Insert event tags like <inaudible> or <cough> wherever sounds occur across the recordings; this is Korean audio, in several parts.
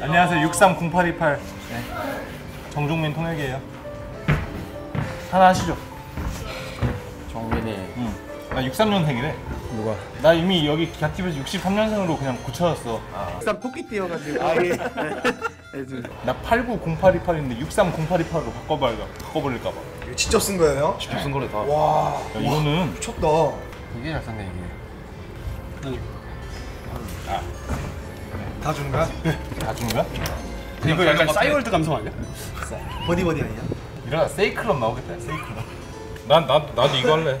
안녕하세요. 630828 네. 정종민 통역이에요. 하나 하시죠. 정민이 응. 나 63년생이래. 누가? 나 이미 여기 갸티브에서 63년생으로 그냥 붙여졌어. 일단 토끼 띄어가지고 아 예. 나 890828인데 630828로 바꿔봐야 바꿔버릴까 봐. 이거 직접 쓴 거예요? 직접 쓴 거래 다. 와 야, 이거는 미쳤다. 되게 잘 썼네 이게. 다 주는 거야? 다 주는 거야? 이거 약간 싸이월드 감성 아니야? 버디 버디 아니야? 이러다 세이클럽 나오겠다. 세이클럽. 난 나, 나도 이거 할래.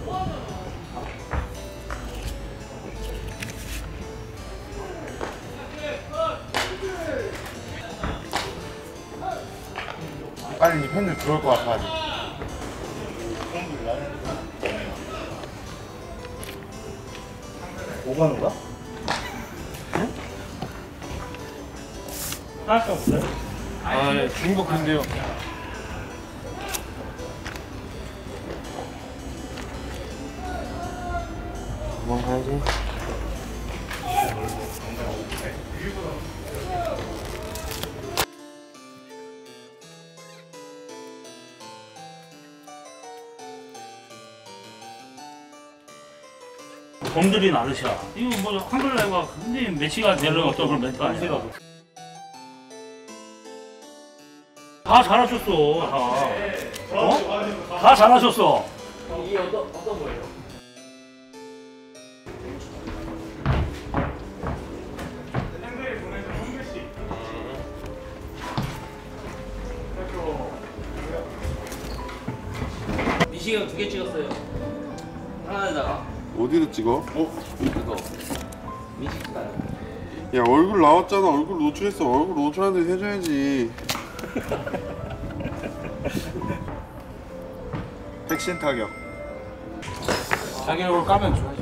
빨리 팬들 들어올 것 같아가지고. 뭐 하는 거야? 할수 없어요? 아, 예, 중국 근데요. 도망가야지. 곰들이 나르샤. 이거 뭐 한글날과 굉장히 매치가 되는 어떤 그런 멘트 아니야? 다 잘하셨어, 다. 어? 다 잘하셨어. 이게 어떤 어떤 거예요? 미시경 두개 찍었어요. 하나에다가 어디다 찍어? 이거 미식가. 야 얼굴 나왔잖아 얼굴 노출했어 얼굴 노출하는데 해줘야지 <laughs> 백신 타격. 자기 얼굴 까면 좋아지.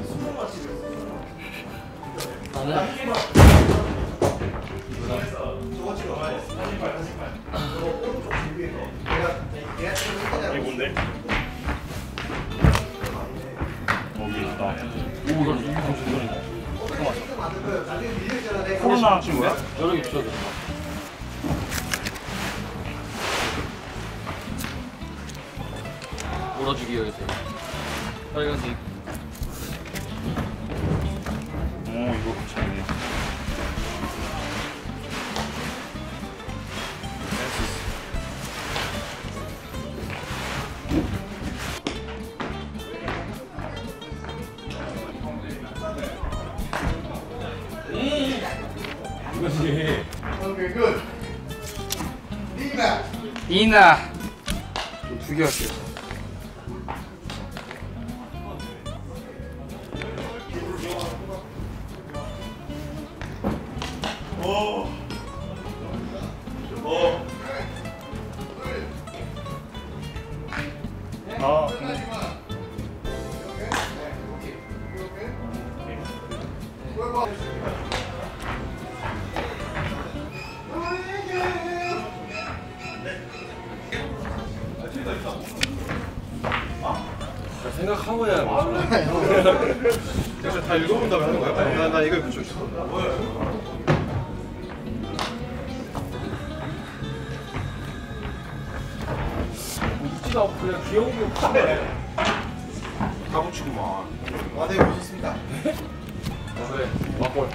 이게 뭔데? 코로나 친구야? 여러 개 돼. 몰아주기 위해서. 빨간색. 오, 이거 괜찮네. 이거지. 이나. 두 개 할게요. 아, 생각하고 해야 그래서 다 읽어본 다음에 하는 거야? 나, 나 이거 붙여 있어. 입지가 그냥 귀여운 게 없어. 다 붙이구만. 아, 네, 오셨습니다. 그래. 맛볼.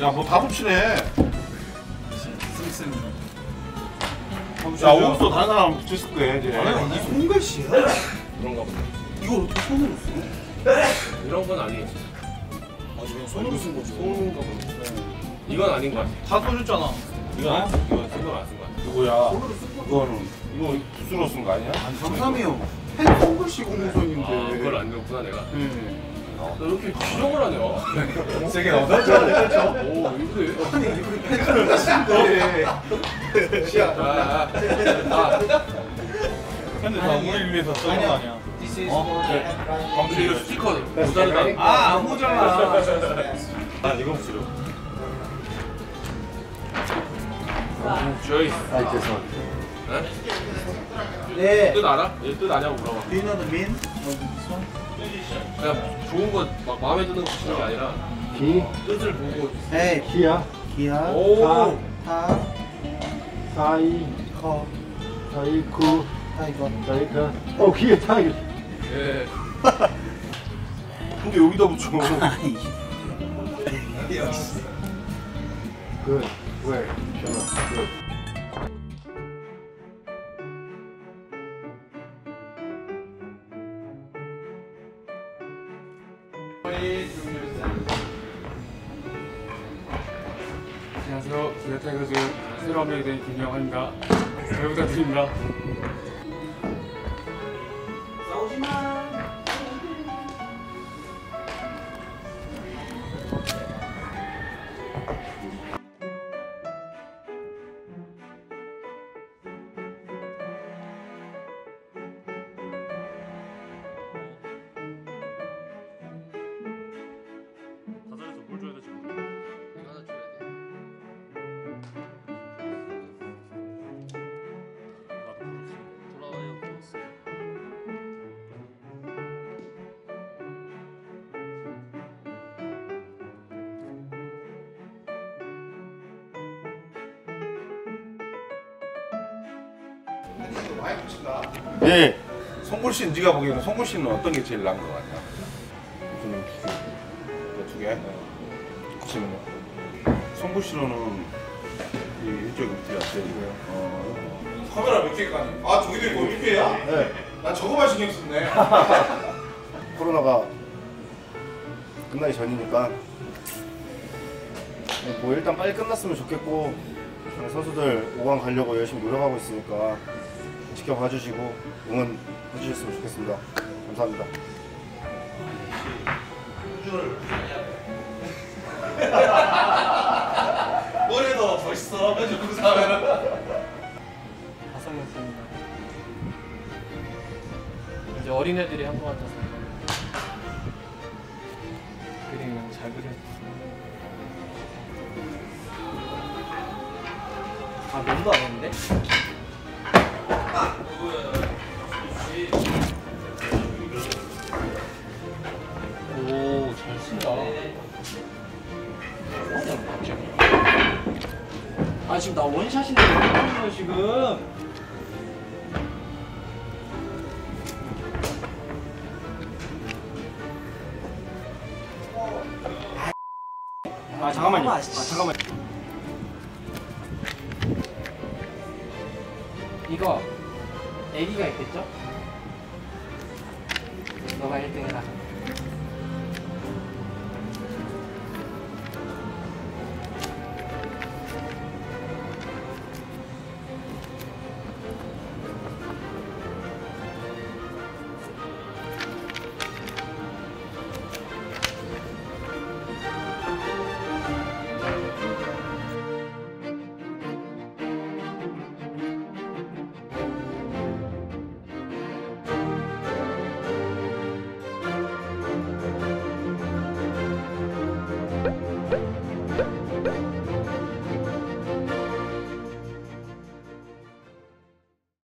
야, 뭐다 붙이네. 야 오금도 다른 사람 붙였을 거야 이제. 아니 이 손글씨야? 그런가 보다. 이걸 어떻게 손으로 써? 이런 건 아니겠지. 아 그냥 손으로 쓴 거죠. 소음인가 보네. 이건 아닌 것 같아. 다 써줬잖아. 이거 안 쓰- 이건 생각 안쓴것 같아. 누구야? 이거는 이거 붓으로 쓴 거 아니야? 아니 삼삼이 형. 펜 손글씨 아, 공무선인데. 그걸 안 넣었구나 내가. 네. 너 이렇게 지적을 하냐? <laughs> 세게 나오죠? 그렇죠. 오, 왜 그래? 아니 우리 펜 손글씨인데. 시야. 아, 아, 아. 근데 다 우리 위해서 써는 거 아니야? 근데 이거 스티커 모자르다. 아, 안 모자라. 아 이거 붙이려. 조이스. 아 죄송. 네? 네. 뜻 알아? 얘뜻 아냐고 물어봐. Do you know the mean? 그냥 좋은 거막 마음에 드는 거 붙이는 게 아니라 기. 뜻을 보고. 네. 기야. 기야. 오. 타. 사이 커. 사이 구 타이거. 사이 가 어 기계 타이 예. 근데 여기다 붙여. <laughs> 역시. 굿왜 <laughs> 굿 안녕하세요. 기아 타이거즈 새로 합류된 김영환입니다. 잘 부탁드립니다. 가사에서 네. 송골 씨는 네가 보기에는 송골 씨는 어떤 게 제일 나은 것 같냐? 저는 두 개. 이거 두 개? 그치면요. 송골 씨로는 이 이쪽이 밑에가 제일 어. 카메라 몇 개까지? 아 저기도 있고 몇 개야? 네. 난 저거만 신경 썼네. <laughs> 코로나가 끝나기 전이니까 뭐 일단 빨리 끝났으면 좋겠고 선수들 5강 가려고 열심히 노력하고 있으니까 지켜봐 주시고 응원해 주셨으면 좋겠습니다. 감사합니다. <laughs> 머리도 멋있어. 맨날 구사하면. 가성이었습니다. 이제 어린애들이 한 것 같아서 그림은 잘 그렸어. 아 면도 안 했는데? 오 잘 쓴다. 아 지금 나 원샷인데 왜 지금? 아 잠깐만요. 아 잠깐만. 이거 애기가 있겠죠? 너가 1등 해라